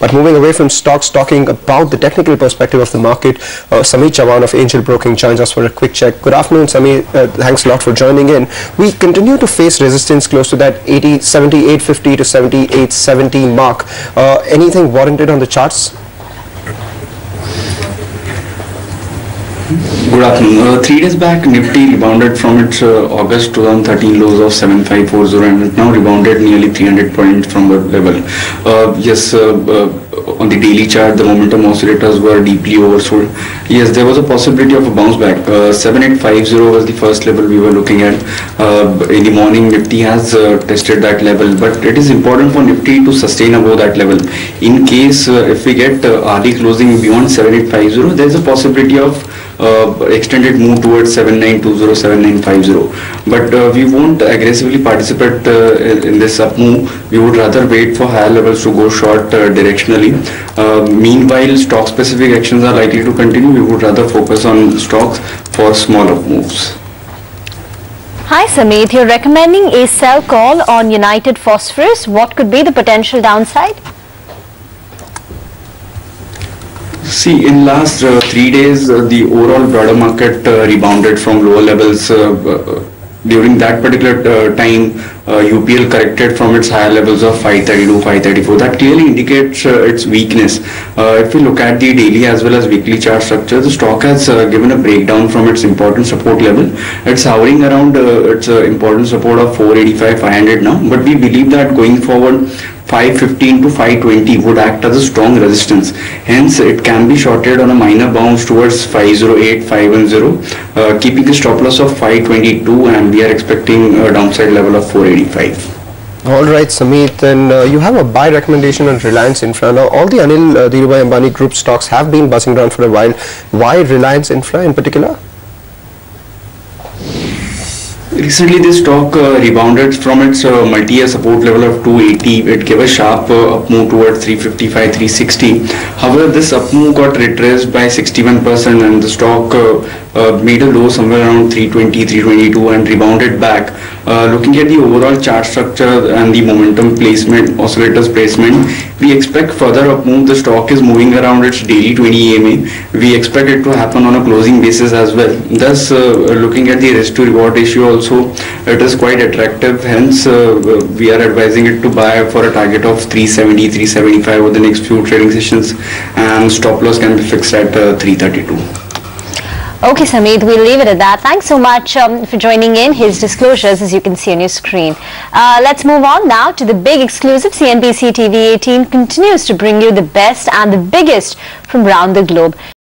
But moving away from stocks, talking about the technical perspective of the market, uh, Chavan of Angel Broking joins us for a quick check. Good afternoon, Samir. Uh, thanks a lot for joining in. We continue to face resistance close to that 80, 7850 to 7870 mark. Uh, anything warranted on the charts? Good afternoon. Uh, three days back, Nifty rebounded from its uh, August 2013 lows of 7540 and it now rebounded nearly 300 points from the level. Uh, yes, uh, uh, on the daily chart, the momentum oscillators were deeply oversold. Yes, there was a possibility of a bounce back. Uh, 7850 was the first level we were looking at. in the morning, Nifty has tested that level, but it is important for Nifty to sustain above that level. In case if we get early closing beyond 7850, there is a possibility of uh, extended move towards 7920, 7950. But uh, we won't aggressively participate uh, in this up move. We would rather wait for higher levels to go short directionally. meanwhile, stock specific actions are likely to continue. We would rather focus on stocks for smaller moves. Hi Sameet, you're recommending a sell call on United Phosphorus. What could be the potential downside? See, in last uh, three days, uh, the overall broader market uh, rebounded from lower levels. Uh, uh, during that particular uh, time, UPL corrected from its higher levels of 532, 534. That clearly indicates its weakness. if we look at the daily as well as weekly chart structure, the stock has given a breakdown from its important support level. It's hovering around its important support of 485, 500 now. But we believe that going forward, 515 to 520 would act as a strong resistance. Hence, it can be shorted on a minor bounce towards 508, 510, uh, keeping a stop loss of 522 and we are expecting a downside level of 485. All right, Sameet, and uh, you have a buy recommendation on Reliance Infra. Now, all the Anil uh, Dhirubhai Ambani group stocks have been buzzing around for a while. Why Reliance Infra in particular? Recently, this stock uh, rebounded from its uh, multi-year support level of 280. It gave a sharp uh, up move towards 355, 360. However, this up move got retraced by 61% and the stock uh, uh, made a low somewhere around 320, 322 and rebounded back. Uh, looking at the overall chart structure and the momentum placement, oscillators placement, we expect further up move. The stock is moving around its daily 20 EMA. We expect it to happen on a closing basis as well. Thus, looking at the risk to reward ratio also also it is quite attractive hence uh, we are advising it to buy for a target of 370 375 over the next few trading sessions and stop loss can be fixed at uh, 332 Okay, Sameet, we'll leave it at that. Thanks so much um, for joining in. His disclosures, as you can see on your screen. Uh, let's move on now to the big exclusive. CNBC TV 18 continues to bring you the best and the biggest from around the globe.